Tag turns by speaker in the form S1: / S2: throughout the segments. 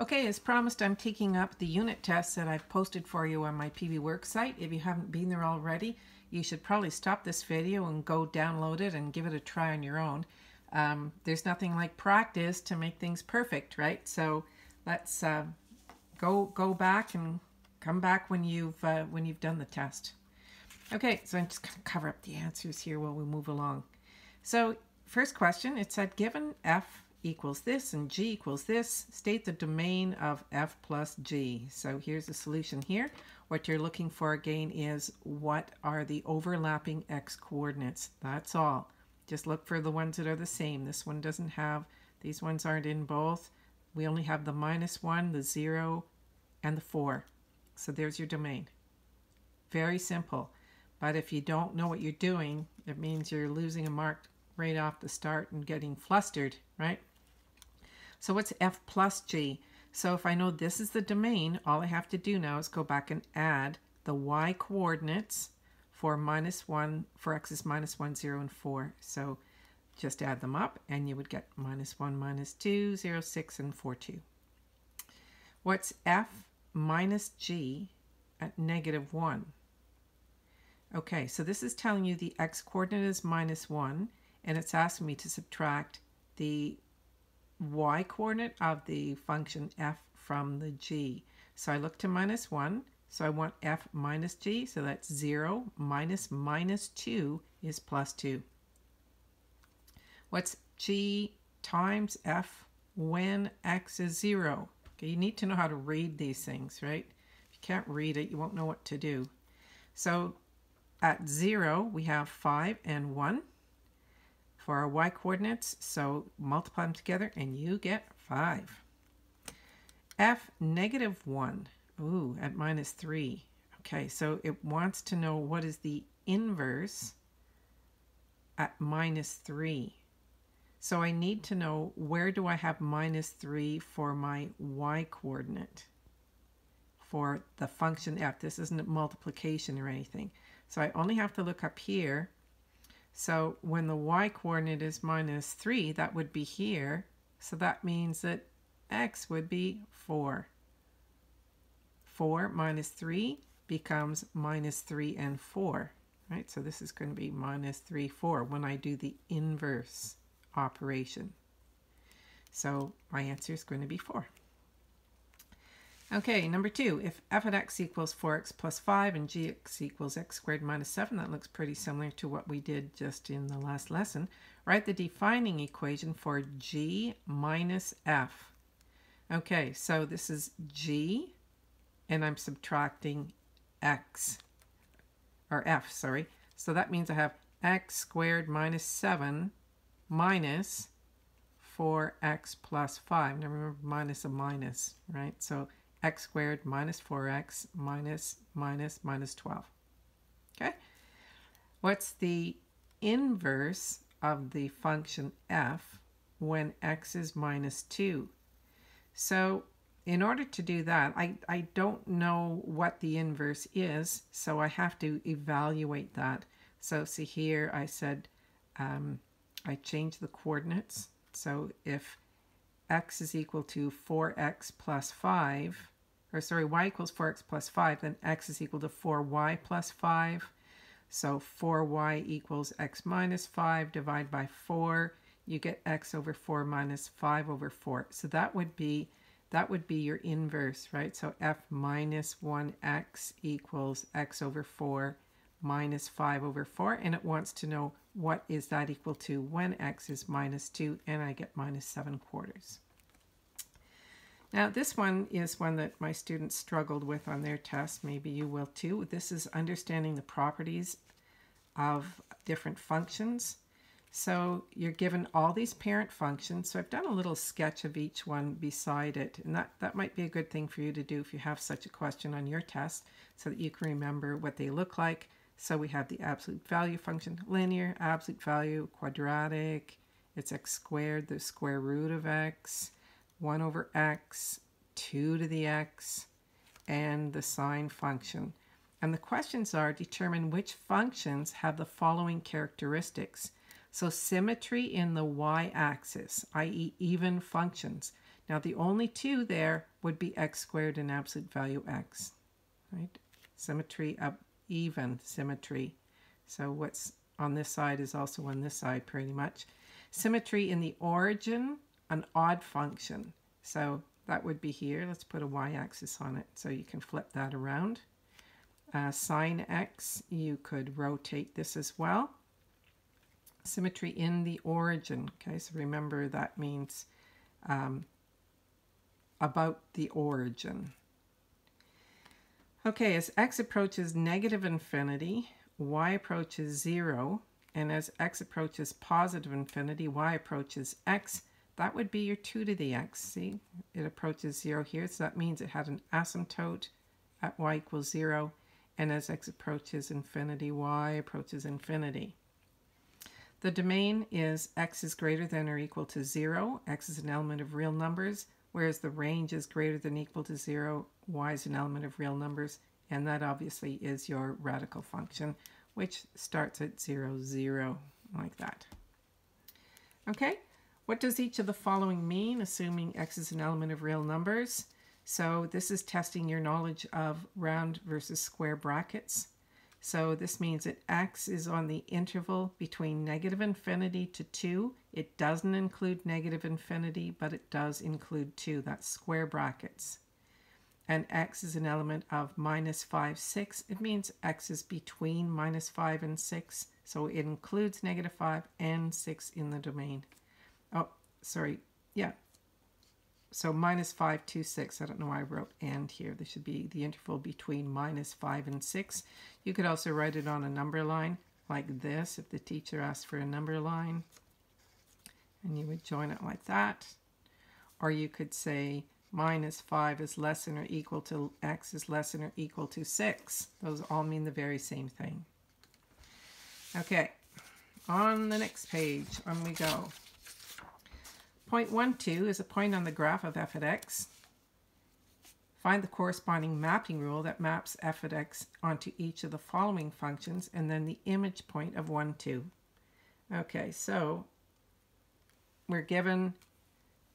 S1: Okay, as promised, I'm taking up the unit tests that I've posted for you on my PB Work site. If you haven't been there already, you should probably stop this video and go download it and give it a try on your own. Um, there's nothing like practice to make things perfect, right? So let's uh, go go back and come back when you've uh, when you've done the test. Okay, so I'm just going to cover up the answers here while we move along. So first question, it said given f equals this and g equals this, state the domain of f plus g. So here's the solution here. What you're looking for again is what are the overlapping x coordinates. That's all. Just look for the ones that are the same. This one doesn't have, these ones aren't in both. We only have the minus 1, the 0, and the 4. So there's your domain. Very simple. But if you don't know what you're doing, it means you're losing a mark right off the start and getting flustered, right? So what's f plus g? So if I know this is the domain, all I have to do now is go back and add the y coordinates for minus 1, for x is minus 1, 0, and 4. So just add them up and you would get minus 1, minus 2, 0, 6, and 4, 2. What's f minus g at negative 1? Okay, so this is telling you the x coordinate is minus 1 and it's asking me to subtract the y coordinate of the function f from the g. So I look to minus 1, so I want f minus g, so that's 0 minus minus 2 is plus 2. What's g times f when x is 0? Okay, you need to know how to read these things, right? If you can't read it, you won't know what to do. So at 0, we have 5 and 1 for our y coordinates. So multiply them together and you get 5. f negative 1, ooh, at minus 3. Okay, so it wants to know what is the inverse at minus 3. So I need to know where do I have minus 3 for my y coordinate for the function f. This isn't a multiplication or anything. So I only have to look up here so when the y coordinate is minus 3, that would be here. So that means that x would be 4. 4 minus 3 becomes minus 3 and 4. Right? So this is going to be minus 3, 4 when I do the inverse operation. So my answer is going to be 4. Okay, number two, if f of x equals 4x plus 5 and gx equals x squared minus 7, that looks pretty similar to what we did just in the last lesson. Write the defining equation for g minus f. Okay, so this is g, and I'm subtracting x, or f, sorry. So that means I have x squared minus 7 minus 4x plus 5. Now remember, minus a minus, right? So x squared minus 4x minus minus minus 12. Okay? What's the inverse of the function f when x is minus 2? So in order to do that, I, I don't know what the inverse is, so I have to evaluate that. So see here, I said um, I change the coordinates. So if x is equal to 4x plus 5, or sorry, y equals 4x plus 5, then x is equal to 4y plus 5. So 4y equals x minus 5, divide by 4, you get x over 4 minus 5 over 4. So that would be that would be your inverse, right? So f minus 1x equals x over 4 minus 5 over 4, and it wants to know what is that equal to when x is minus 2, and I get minus 7 quarters. Now this one is one that my students struggled with on their test. Maybe you will too. This is understanding the properties of different functions. So you're given all these parent functions. So I've done a little sketch of each one beside it. And that, that might be a good thing for you to do if you have such a question on your test so that you can remember what they look like. So we have the absolute value function, linear, absolute value, quadratic, it's x squared, the square root of x, 1 over x, 2 to the x, and the sine function. And the questions are determine which functions have the following characteristics. So symmetry in the y-axis, i.e. even functions. Now the only two there would be x squared and absolute value x, right? Symmetry up even symmetry. So what's on this side is also on this side pretty much. Symmetry in the origin, an odd function. So that would be here. Let's put a y-axis on it so you can flip that around. Uh, sine x, you could rotate this as well. Symmetry in the origin. Okay, so remember that means um, about the origin. Okay, as x approaches negative infinity, y approaches 0, and as x approaches positive infinity, y approaches x, that would be your 2 to the x. See, it approaches 0 here, so that means it had an asymptote at y equals 0, and as x approaches infinity, y approaches infinity. The domain is x is greater than or equal to 0. x is an element of real numbers, whereas the range is greater than or equal to 0. y is an element of real numbers, and that obviously is your radical function, which starts at 0, 0, like that. Okay, what does each of the following mean, assuming x is an element of real numbers? So this is testing your knowledge of round versus square brackets. So this means that x is on the interval between negative infinity to 2. It doesn't include negative infinity, but it does include 2. That's square brackets. And x is an element of minus 5, 6. It means x is between minus 5 and 6. So it includes negative 5 and 6 in the domain. Oh, sorry. Yeah, so minus 5 to 6. I don't know why I wrote and here. This should be the interval between minus 5 and 6. You could also write it on a number line like this if the teacher asked for a number line. And you would join it like that. Or you could say minus 5 is less than or equal to x is less than or equal to 6. Those all mean the very same thing. Okay, on the next page, on we go. Point 1, 2 is a point on the graph of f at x. Find the corresponding mapping rule that maps f at x onto each of the following functions and then the image point of 1, 2. Okay, so we're given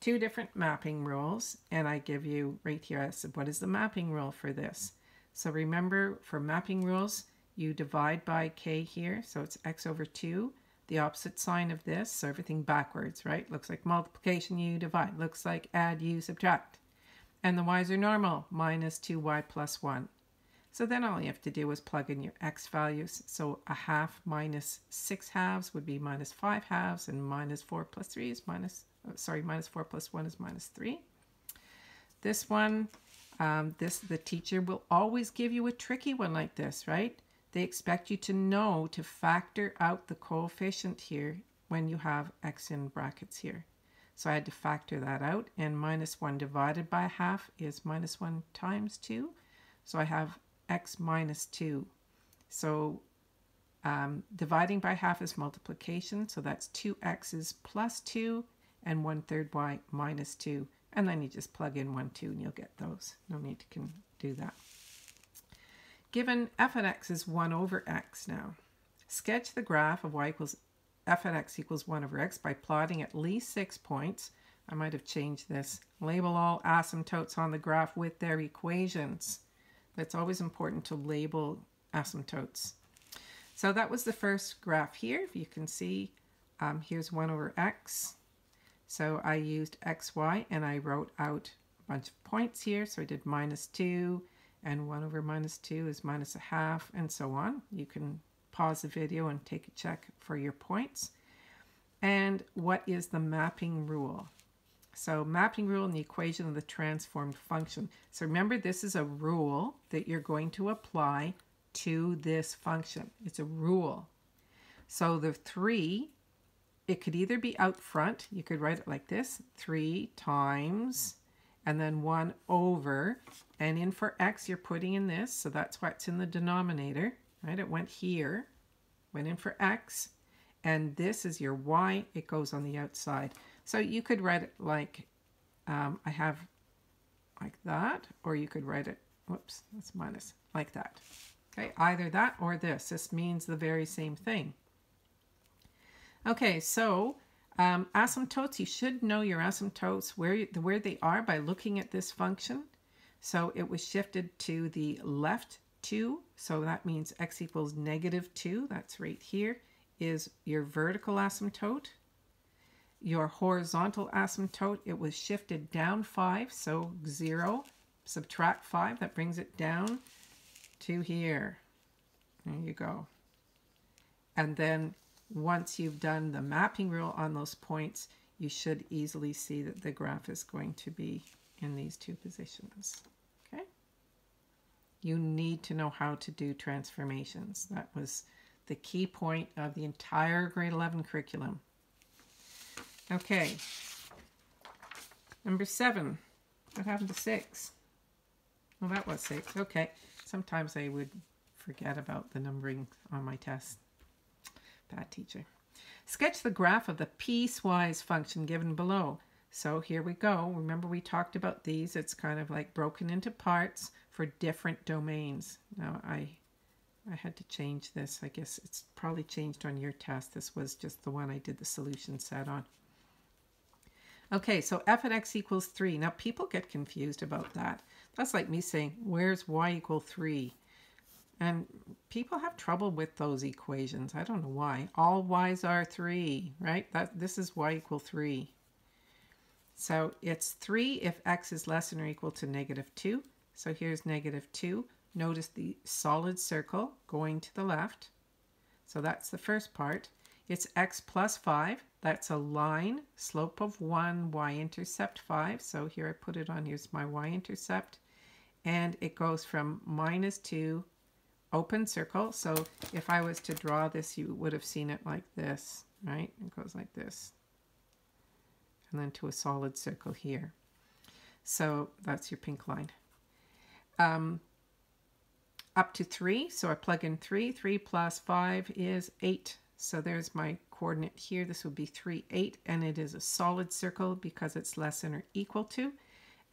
S1: two different mapping rules and I give you right here, I said, what is the mapping rule for this? So remember for mapping rules, you divide by k here, so it's x over 2 the opposite sign of this, so everything backwards, right? Looks like multiplication, you divide. Looks like add, you subtract. And the y's are normal, minus 2y plus 1. So then all you have to do is plug in your x values. So a half minus 6 halves would be minus 5 halves, and minus 4 plus 3 is minus, oh, sorry, minus 4 plus 1 is minus 3. This one, um, this the teacher will always give you a tricky one like this, right? They expect you to know to factor out the coefficient here when you have x in brackets here. So I had to factor that out, and minus 1 divided by half is minus 1 times 2. So I have x minus 2. So um, dividing by half is multiplication, so that's 2x's plus 2 and 1 third y minus 2. And then you just plug in 1, 2 and you'll get those. No need to do that. Given f at x is 1 over x now, sketch the graph of y equals f at x equals 1 over x by plotting at least six points. I might have changed this. Label all asymptotes on the graph with their equations. That's always important to label asymptotes. So that was the first graph here. If you can see, um, here's 1 over x. So I used xy and I wrote out a bunch of points here. So I did minus 2, and 1 over minus 2 is minus a half, and so on. You can pause the video and take a check for your points. And what is the mapping rule? So mapping rule in the equation of the transformed function. So remember, this is a rule that you're going to apply to this function. It's a rule. So the 3, it could either be out front. You could write it like this, 3 times and then 1 over. And in for x, you're putting in this, so that's why it's in the denominator, right? It went here, went in for x, and this is your y. It goes on the outside. So you could write it like um, I have like that, or you could write it, whoops, that's minus, like that. Okay, either that or this. This means the very same thing. Okay, so Um, asymptotes, you should know your asymptotes, where, the where they are by looking at this function. So it was shifted to the left 2, so that means x equals negative 2, that's right here, is your vertical asymptote. Your horizontal asymptote, it was shifted down 5, so 0, subtract 5, that brings it down to here. There you go. And then once you've done the mapping rule on those points, you should easily see that the graph is going to be in these two positions. Okay? You need to know how to do transformations. That was the key point of the entire grade 11 curriculum. Okay. Number seven. What happened to six? Well, that was six. Okay. Sometimes I would forget about the numbering on my test. Bad teacher. Sketch the graph of the piecewise function given below. So here we go. Remember we talked about these. It's kind of like broken into parts for different domains. Now I I had to change this. I guess it's probably changed on your test. This was just the one I did the solution set on. Okay, so f at x equals 3. Now people get confused about that. That's like me saying, where's y equal 3? And people have trouble with those equations. I don't know why. All y's are 3, right? That This is y equal 3. So it's 3 if x is less than or equal to negative 2. So here's negative 2. Notice the solid circle going to the left. So that's the first part. It's x plus 5. That's a line, slope of 1, y-intercept 5. So here I put it on, here's my y-intercept. And it goes from minus 2 open circle. So if I was to draw this, you would have seen it like this, right? It goes like this. And then to a solid circle here. So that's your pink line. Um, up to 3, so I plug in 3. 3 plus 5 is 8. So there's my coordinate here. This would be 3, 8, and it is a solid circle because it's less than or equal to.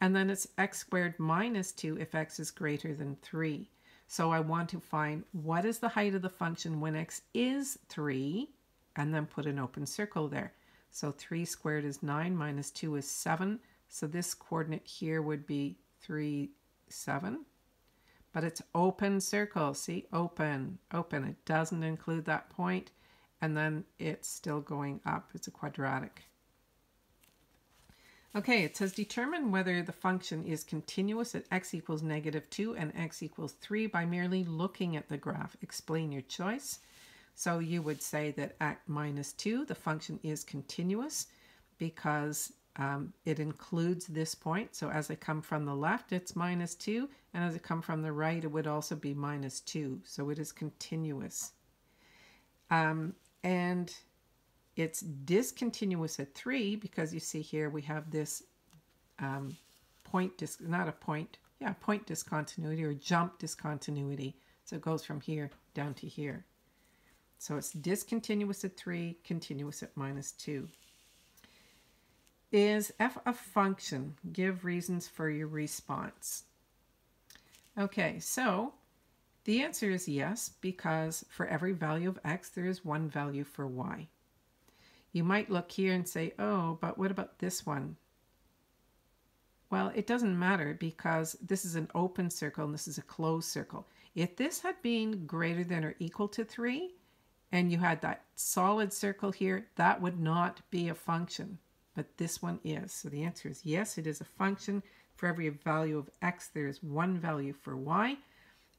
S1: And then it's x squared minus 2 if x is greater than 3. So I want to find what is the height of the function when x is 3, and then put an open circle there. So 3 squared is 9, minus 2 is 7. So this coordinate here would be 3, 7. But it's open circle. See, open, open. It doesn't include that point. And then it's still going up. It's a quadratic. Okay, it says determine whether the function is continuous at x equals negative 2 and x equals 3 by merely looking at the graph. Explain your choice. So you would say that at minus 2, the function is continuous because um, it includes this point. So as I come from the left, it's minus 2. And as I come from the right, it would also be minus 2. So it is continuous. Um, and it's discontinuous at 3 because you see here we have this um, point, not a point, yeah, point discontinuity or jump discontinuity. So it goes from here down to here. So it's discontinuous at 3, continuous at minus 2. Is f a function? Give reasons for your response. Okay, so the answer is yes, because for every value of x, there is one value for y. You might look here and say, oh, but what about this one? Well, it doesn't matter because this is an open circle and this is a closed circle. If this had been greater than or equal to 3, and you had that solid circle here, that would not be a function, but this one is. So the answer is yes, it is a function. For every value of x, there is one value for y.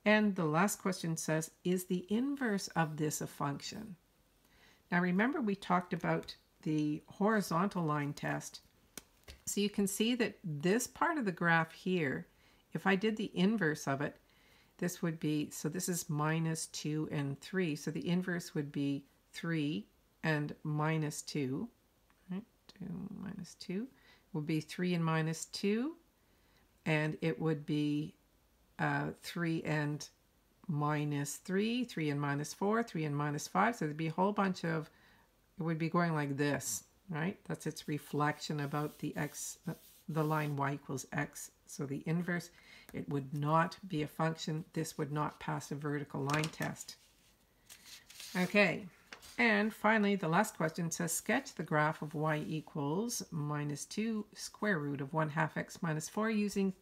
S1: And the last question says, is the inverse of this a function? Now remember we talked about the horizontal line test. So you can see that this part of the graph here, if I did the inverse of it, this would be, so this is minus 2 and 3. So the inverse would be 3 and minus 2. Right? 2 minus 2 would be 3 and minus 2. And it would be uh, 3 and minus 3, 3 and minus 4, 3 and minus 5. So there'd be a whole bunch of, it would be going like this, right? That's its reflection about the x, uh, the line y equals x. So the inverse, it would not be a function. This would not pass a vertical line test. Okay, And finally, the last question says sketch the graph of y equals minus 2 square root of 1 half x minus 4 using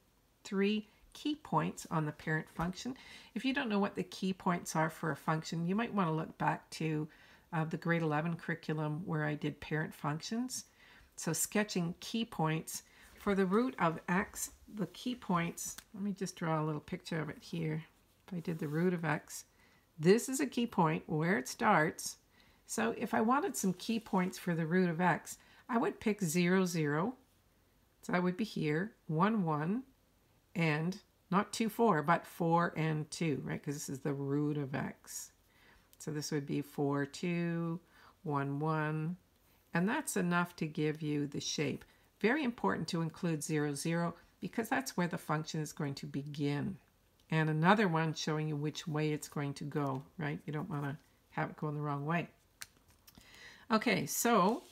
S1: three key points on the parent function. If you don't know what the key points are for a function, you might want to look back to uh, the grade 11 curriculum where I did parent functions. So sketching key points for the root of x, the key points, let me just draw a little picture of it here. If I did the root of x, this is a key point where it starts so if I wanted some key points for the root of x, I would pick 0, 0. So that would be here, 1, 1, and not 2, 4, but 4 and 2, right? Because this is the root of x. So this would be 4, 2, 1, 1. And that's enough to give you the shape. Very important to include 0, 0 because that's where the function is going to begin. And another one showing you which way it's going to go, right? You don't want to have it go in the wrong way. Okay, so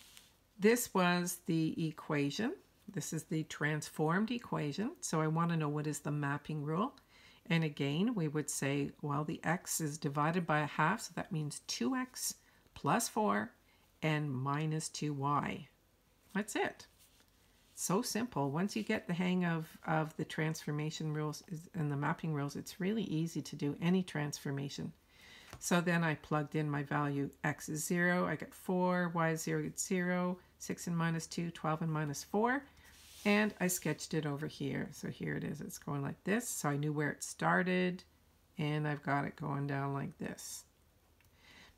S1: this was the equation. This is the transformed equation. So I want to know what is the mapping rule. And again, we would say, well, the x is divided by a half, so that means 2x plus 4 and minus 2y. That's it. So simple. Once you get the hang of, of the transformation rules and the mapping rules, it's really easy to do any transformation. So then I plugged in my value x is 0, I get 4, y is 0, it's 0, 6 and minus 2, 12 and minus 4. And I sketched it over here. So here it is. It's going like this. So I knew where it started. And I've got it going down like this.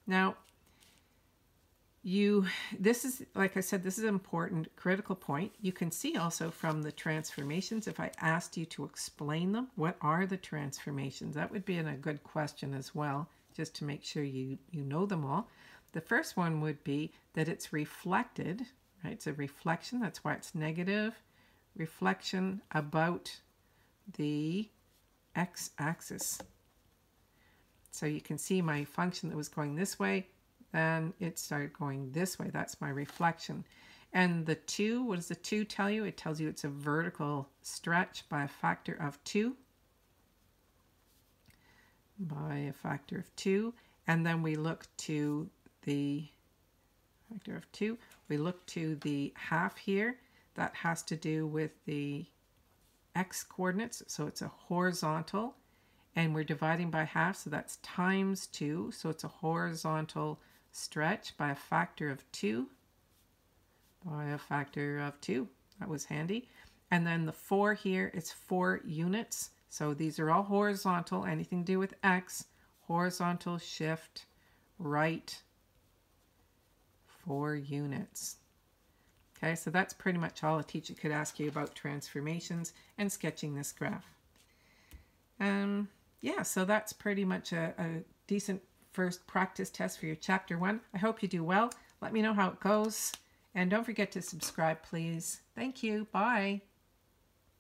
S1: Now, you this is like I said this is an important critical point you can see also from the transformations if I asked you to explain them what are the transformations that would be a good question as well just to make sure you, you know them all. The first one would be that it's reflected, right? It's a reflection, that's why it's negative. Reflection about the x-axis. So you can see my function that was going this way, then it started going this way. That's my reflection. And the 2, what does the 2 tell you? It tells you it's a vertical stretch by a factor of 2 by a factor of 2. And then we look to the factor of 2. We look to the half here. That has to do with the x coordinates. So it's a horizontal. And we're dividing by half, so that's times 2. So it's a horizontal stretch by a factor of 2. By a factor of 2. That was handy. And then the 4 here, it's 4 units. So these are all horizontal, anything to do with X, horizontal shift right four units. Okay, so that's pretty much all a teacher could ask you about transformations and sketching this graph. Um, yeah, so that's pretty much a, a decent first practice test for your chapter one. I hope you do well. Let me know how it goes. And don't forget to subscribe, please. Thank you. Bye.